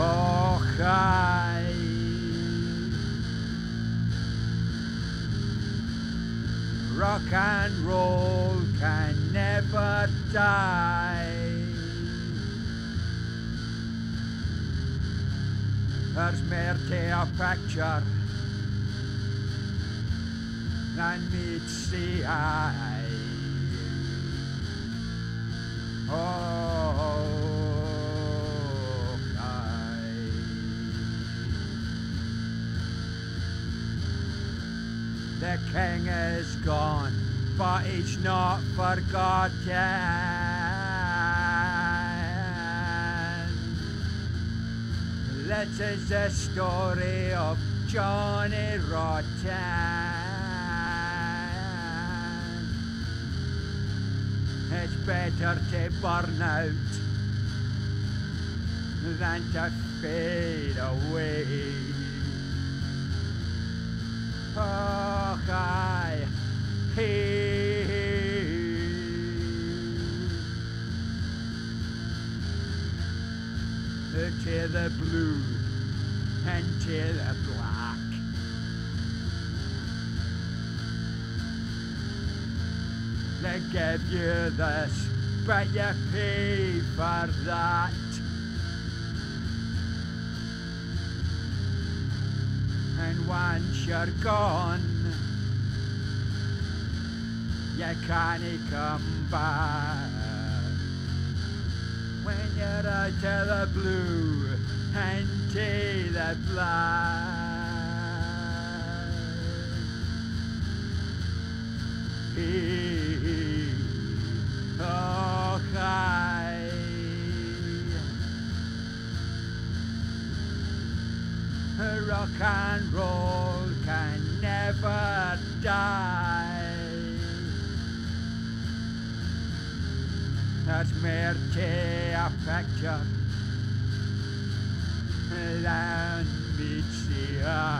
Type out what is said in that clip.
Oh. Rock and roll can never die. There's meer to a picture than meets the eye. The king is gone, but he's not forgotten. This is the story of Johnny Rotten. It's better to burn out than to fade away. To the blue and to the black. They give you this, but you pay for that. And once you're gone, you can't come back. When you're the blue and to the. Hey, oh, hi. Rock and roll can never die. That's mere picture than meets the eye.